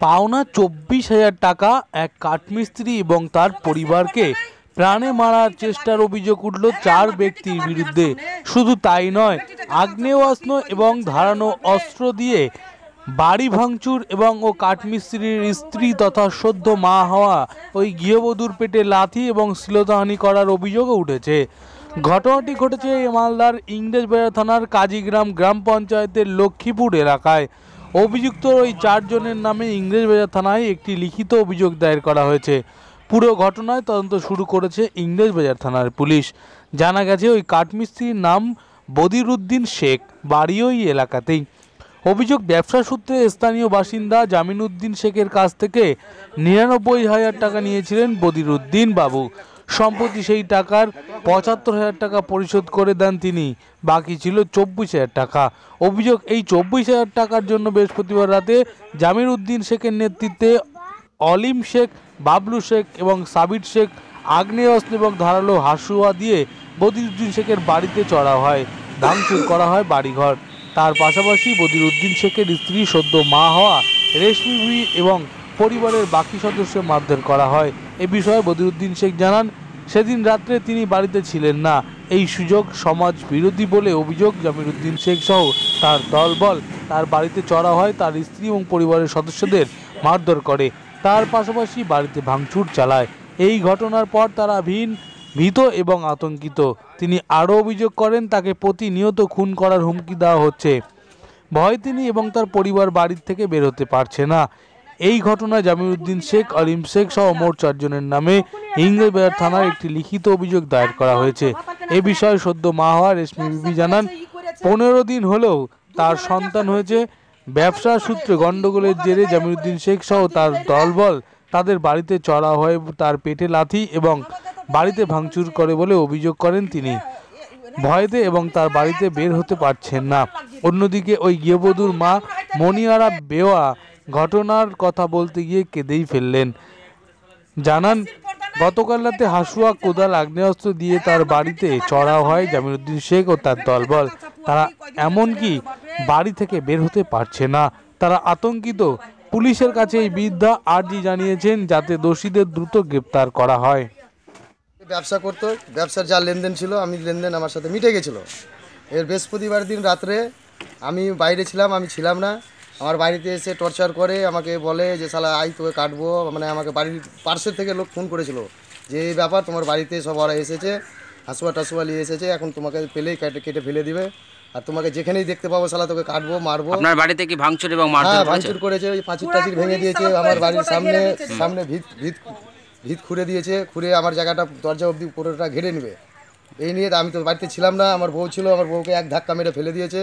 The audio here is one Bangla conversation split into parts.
পাওনা চব্বিশ হাজার টাকা এক কাঠমিস্ত্রি এবং তার পরিবারকে প্রাণে মারার চেষ্টার অভিযোগ উঠল চার ব্যক্তির বিরুদ্ধে। শুধু তাই নয়, আগ্নেয়াস্ত্র এবং ধারানো অস্ত্র দিয়ে বাড়ি ভাঙচুর এবং ও কাঠমিস্ত্রির স্ত্রী তথা সদ্য মা হওয়া ওই গৃহবধূর পেটে লাথি এবং শ্লীলতাহানি করার অভিযোগও উঠেছে। ঘটনাটি ঘটেছে মালদার ইংরেজবাজার থানার কাজীগ্রাম গ্রাম পঞ্চায়েতের লক্ষ্মীপুর এলাকায়। অভিযুক্ত ওই চারজনের নামে ইংরেজবাজার থানায় একটি লিখিত অভিযোগ দায়ের করা হয়েছে। পুরো ঘটনায় তদন্ত শুরু করেছে ইংরেজবাজার থানার পুলিশ। জানা গেছে ওই কাঠমিস্ত্রির নাম বদিরুদ্দিন শেখ, বাড়ি ওই এলাকাতেই। অভিযোগ, ব্যবসা সূত্রে স্থানীয় বাসিন্দা জামিনউদ্দিন শেখের কাছ থেকে নিরানব্বই হাজার টাকা নিয়েছিলেন বদিরুদ্দিন বাবু। সম্প্রতি সেই টাকার পঁচাত্তর হাজার টাকা পরিশোধ করে দেন তিনি। বাকি ছিল চব্বিশ হাজার টাকা। অভিযোগ, এই চব্বিশ হাজার টাকার জন্য বৃহস্পতিবার রাতে জামির উদ্দিন শেখের নেতৃত্বে অলিম শেখ, বাবলু শেখ এবং সাবির শেখ আগ্নেয়াস্ত্র এবং ধারালো হাসুয়া দিয়ে বদিরুদ্দিন শেখের বাড়িতে চড়া হয়। ভাঙচুর করা হয় বাড়িঘর। তার পাশাপাশি বদিরুদ্দিন শেখের স্ত্রী সদ্য মা হওয়া, রেশমি এবং পরিবারের বাকি সদস্যের মারধর করা হয়। এ বিষয়ে বদিরুদ্দিন শেখ জানান, সেদিন রাত্রে তিনি বাড়িতে ছিলেন না। এই সুযোগ সমাজ বিরোধী বলে অভিযোগ জামিরুদ্দিন শেখ সহ তার দলবল। তার বাড়িতে চড়া হয়, তার স্ত্রী এবং পরিবারের সদস্যদের মারধর করে। তার পাশাপাশি বাড়িতে ভাঙচুর চালায়। এই ঘটনার পর তারা ভিন, ভীত এবং আতঙ্কিত। তিনি আরও অভিযোগ করেন, তাকে প্রতিনিয়ত খুন করার হুমকি দেওয়া হচ্ছে। ভয় তিনি এবং তার পরিবার বাড়ির থেকে বের হতে পারছে না। এই ঘটনায় জামিরুদ্দিন শেখ, আলিম শেখ সহ মোট চারজনের নামে ইংরেজবাজার থানায় একটি লিখিত অভিযোগ দায়ের করা হয়েছে। এ বিষয়ে সদ্য মা হওয়া রেশমি বিবি জানান, পনেরো দিন হলেও তার সন্তান হয়েছে। ব্যবসা সূত্রে গণ্ডগোলের জেরে জামিরুদ্দিন শেখ সহ তার দলবল তাদের বাড়িতে চড়া হয় তার পেটে লাথি এবং বাড়িতে ভাঙচুর করে বলে অভিযোগ করেন তিনি। ভয়েতে এবং তার বাড়িতে বের হতে পারছেন না। অন্যদিকে ওই গৃহবধূর মা মনিয়ারা বেওয়া ঘটনার কথা বলতে গিয়ে কেঁদেই ফেললেন। জানান গতকাল রাতে হাসুয়া কোদাল আগ্নেয়াস্ত্র দিয়ে তার বাড়িতে চড়া হয় জামিরুদ্দিন শেখ ও তার দলবল। তারা এমনকি বাড়ি থেকে বের হতে পারছে না। তারা আতঙ্কিত। পুলিশের কাছে এই বৃদ্ধা আর্জি জানিয়েছেন যাতে দোষীদের দ্রুত গ্রেপ্তার করা হয়। ব্যবসা করতো। ব্যবসার যা লেনদেন ছিল, আমি লেনদেন আমার সাথে মিটে গেছিল। এর বৃহস্পতিবার দিন রাত্রে আমি বাইরে ছিলাম, আমি ছিলাম না। আমার বাড়িতে এসে টর্চার করে আমাকে বলে যে শালা আই তোকে কাটবো। মানে আমাকে বাড়ির পার্শ্বের থেকে লোক ফোন করেছিল যে এই ব্যাপার তোমার বাড়িতে সব ওরা এসেছে হাসুয়া টাসুয়া নিয়ে এসেছে এখন তোমাকে পেলেই কেটে কেটে ফেলে দিবে। আর তোমাকে যেখানেই দেখতে পাবো শালা তোকে কাটবো মারবো। আপনার বাড়িতে কি ভাঙচুর এবং হ্যাঁ মারধর করেছে? ভাঙচুর করেছে ওই পাঁচির টাচির ভেঙে দিয়েছে আমার বাড়ির সামনে সামনে ভিত ভিত ভিত খুঁড়ে দিয়েছে খুঁড়ে আমার জায়গাটা দরজা অবধি পুরোটা ঘিরে নেবে। এই নিয়ে আমি তো বাড়িতে ছিলাম না আমার বউ ছিল আমার বউকে এক ধাক্কা মেরে ফেলে দিয়েছে।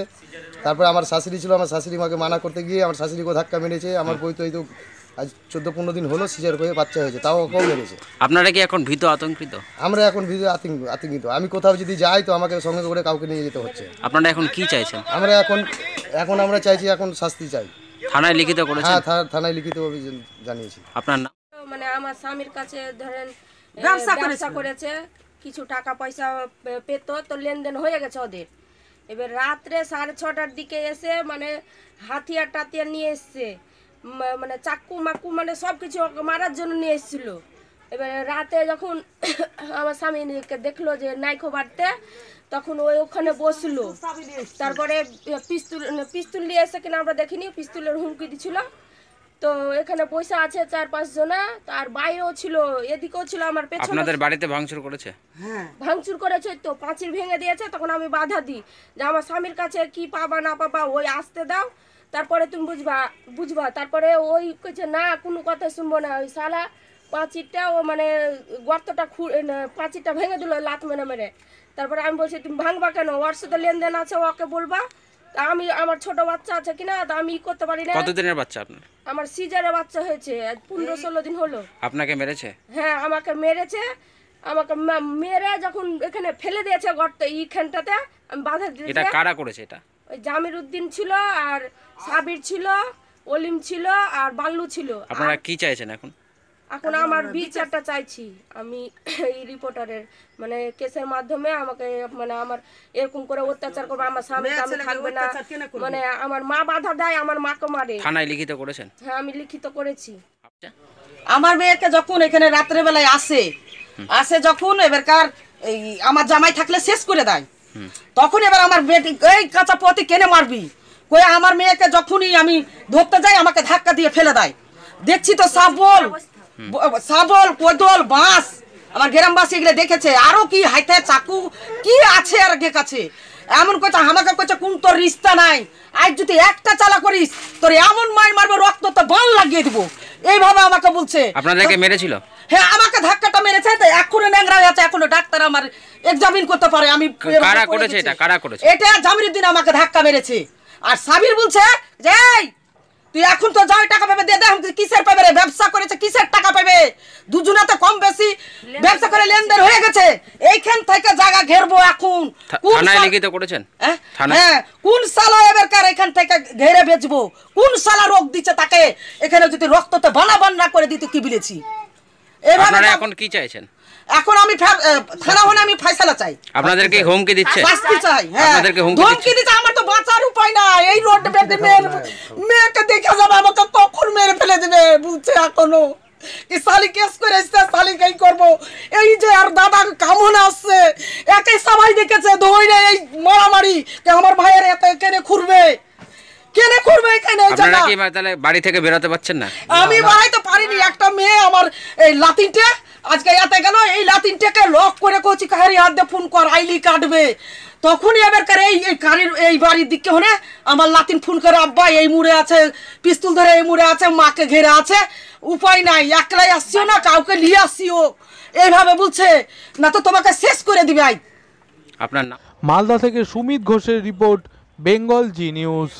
তারপরে আমার শাশুড়ি ছিল আমার শাশুড়ি মাকে মানা করতে গিয়ে আমার শাশুড়িকেও ধাক্কা মেরেছে। আমার বই তো এই তো আজ চোদ্দ পনেরো দিন হলো সিজার হয়ে বাচ্চা হয়েছে তাও ওকেও মেরেছে। আপনারা কি এখন ভীত আতঙ্কিত? আমরা এখন ভীত আতঙ্ক আতঙ্কিত। আমি কোথাও যদি যাই তো আমাকে সঙ্গে করে কাউকে নিয়ে যেতে হচ্ছে। আপনারা এখন কি চাইছেন? আমরা এখন এখন আমরা চাইছি এখন শাস্তি চাই। থানায় লিখিত করেছেন? হ্যাঁ থানায় লিখিত অভিযোগ জানিয়েছি। আপনার নাম মানে আমার স্বামীর কাছে ধরেন ব্যবসা করেছে। কিছু টাকা পয়সা পেতো তো লেনদেন হয়ে গেছে ওদের। এবার রাত্রে সাড়ে ছটার দিকে এসে মানে হাতিয়ার টাতিয়ার নিয়ে এসছে। মানে চাকু মাকু মানে সব কিছু মারার জন্য নিয়ে এসেছিল। এবার রাতে যখন আমার স্বামীকে দেখল যে নাইকো বাড়তে তখন ওই ওখানে বসল। তারপরে পিস্তুল পিস্তুল নিয়ে এসে কিনা আমরা দেখিনি পিস্তুলের হুমকি দিছিল। তো এখানে পয়সা আছে চার পাঁচ জনা আর বাইরেও ছিল এদিকেও ছিল আমার পেছনে। আপনাদের বাড়িতে ভাঙচুর করেছে? হ্যাঁ। ভাঙচুর করেছে তো পাঁচিল ভেঙে দিয়েছে তখন আমি বাধা দিই। যে আমার স্বামীর কাছে কি পাবা না পাবা ওই আসতে দাও তারপরে তুমি বুঝবা বুঝবা। তারপরে ওই কইছে না কোনো কথা শুনব না ওই শালা পাঁচিরটা ও মানে গর্তটা না- পাঁচিরটা ভেঙে দিল লাত মেরে মেরে। তারপরে আমি বলছি তুমি ভাঙবা কেন? ওর সাথে লেনদেন আছে ওকে বলবা আমি আমার ছোট বাচ্চা আছে কিনা তা আমি করতে পারি না। কতদিনের বাচ্চা আপনার? আমার সিজারে বাচ্চা হয়েছে পনেরো ষোলো দিন হলো। আপনাকে মেরেছে? হ্যাঁ আমাকে মেরেছে আমাকে মেরে যখন এখানে ফেলে দিয়েছে গর্ত এইখানটাতে আমি বাধা এটা কারা করেছে এটা? ওই জামির উদ্দিন ছিল আর সাবির ছিল অলিম ছিল আর বাল্লু ছিল। আপনারা কি চাইছেন এখন? এখন আমার বিচারটা চাইছি। আমি এই রিপোর্টারের মানে কেসের মাধ্যমে আমাকে মানে আমার এরকম করে অত্যাচার করবে আমার স্বামী আমি থাকবে না। মানে আমার মা বাধা দেয় আমার মাকে মারে। থানায় লিখিত করেছেন? হ্যাঁ আমি লিখিত করেছি। আমার মেয়েকে যখন এখানে রাত্রে বেলায় আসে আসে যখন এবারকার এই আমার জামাই থাকলে শেষ করে দেয়। তখন এবার আমার বেটি এই কাঁচা পথে কেনে মারবি? কই আমার মেয়েকে যখনই আমি ধরতে যাই আমাকে ধাক্কা দিয়ে ফেলে দেয়। দেখছি তো সাবল ব- কোদল বাঁশ। আমার গ্রামবাসী এগুলো দেখেছে। আরও কি হাইতে চাকু কি আছে আর গে কাছে? এমন কথা আমাকে কইছে কোন তোর রিস্তা নাই? আজ যদি একটা চালা করিস তোর এমন মার মারবে রক্ত তো বান লাগিয়ে দিব। এইভাবে আমাকে বলছে। আপনাদেরকে মেরেছিল? হ্যাঁ আমাকে ধাক্কাটা মেরেছে। তো এখনও ন্যাংরা হয়ে আছে এখনও ডাক্তার আমার এক্সামিন করতে পারে। আমি কারা করেছে এটা? কারা করেছে? এটা জামিরুদ্দিন আমাকে ধাক্কা মেরেছে। আর সাবির বলছে যে তুই এখন তো যাই টাকা পাবে দিয়ে দে কিসের পাবে রে? ব্যবসা করেছে কিসের টাকা পাবে দুজনে তো কম বেশি ব্যবসা করে লেনদেন হয়ে গেছে। এইখান থেকে জায়গা ঘেরবো এখন। থানায় লিখিত করেছেন? হ্যাঁ? হ্যাঁ। কোন সালা এবারকার এখান থেকে ঘেরে বেচবো? কোন সালা রোগ দিচ্ছে তাকে? এখানে যদি রক্ততে বানা বান্না করে দিতে কি বলেছি? এভাবে আপনারা এখন কি চাইছেন? এখন আমি থানা হলে আমি ফয়সালা চাই। আপনাদেরকে হুমকি দিচ্ছে? শাস্তি চাই? হ্যাঁ। আপনাদেরকে হুমকি দিচ্ছে? আমার তো বাঁচার উপায় না এই রোড বেঁধে মেয়ের মেয়েকে দেখে যাবে আমাকে কখন মেরে ফেলে দেবে? বুঝছে এখনও? কি শালি কেস করে এসছে শালি কাই করব। এই যে আর দাদা কামনা আসছে একে সবাই দেখেছে ধরে এই মারামারি আমার ভাইয়ের এত কেনে খুঁড়বে। কেনে খুঁড়বে এখানে এই আপনারা কি তাহলে বাড়ি থেকে বেরোতে পারছেন না? আমি বাড়াইতে পারিনি একটা মেয়ে আমার এই লাতিনটা আজকে এতে গেল এই লাতিনটাকে লক করে কচি কাহারি হাত দিয়ে ফোন কর আইলি কাটবে। তখনই এবার করে এই এই এই বাড়ির দিকে হলে আমার লাতিন ফোন করে আব্বা এই মুড়ে আছে পিস্তুল ধরে এই মুড়ে আছে মাকে ঘেরে আছে উপায় নাই একলাই আসছিও না কাউকে নিয়ে আসছিও এইভাবে বলছে না তো তোমাকে শেষ করে দিবে আই। আপনার নাম? মালদা থেকে সুমিত ঘোষের রিপোর্ট বেঙ্গল জি নিউজ।